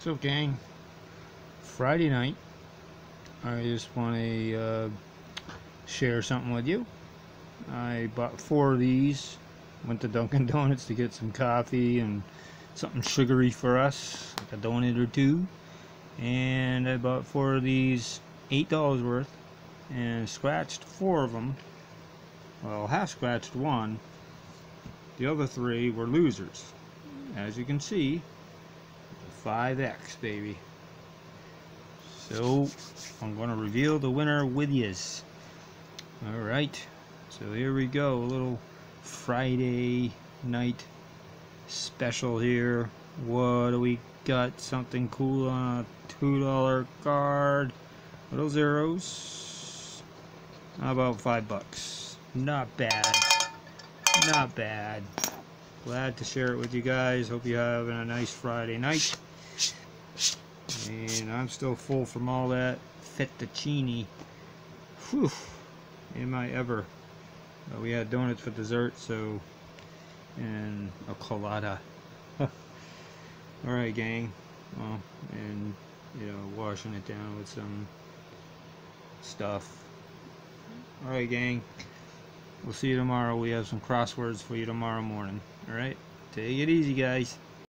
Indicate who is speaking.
Speaker 1: So gang, Friday night, I just want to uh, share something with you. I bought four of these, went to Dunkin' Donuts to get some coffee and something sugary for us, like a donut or two. And I bought four of these, $8 worth, and scratched four of them. Well, half scratched one. The other three were losers. As you can see, 5X, baby. So, I'm going to reveal the winner with yous. Alright, so here we go. A little Friday night special here. What do we got? Something cool on a $2 card. Little zeros. How about five bucks? Not bad. Not bad. Glad to share it with you guys. Hope you're having a nice Friday night. I'm still full from all that fettuccine. Whew. Am I ever. Uh, we had donuts for dessert, so. And a colada. Alright, gang. Well, and, you know, washing it down with some stuff. Alright, gang. We'll see you tomorrow. We have some crosswords for you tomorrow morning. Alright? Take it easy, guys.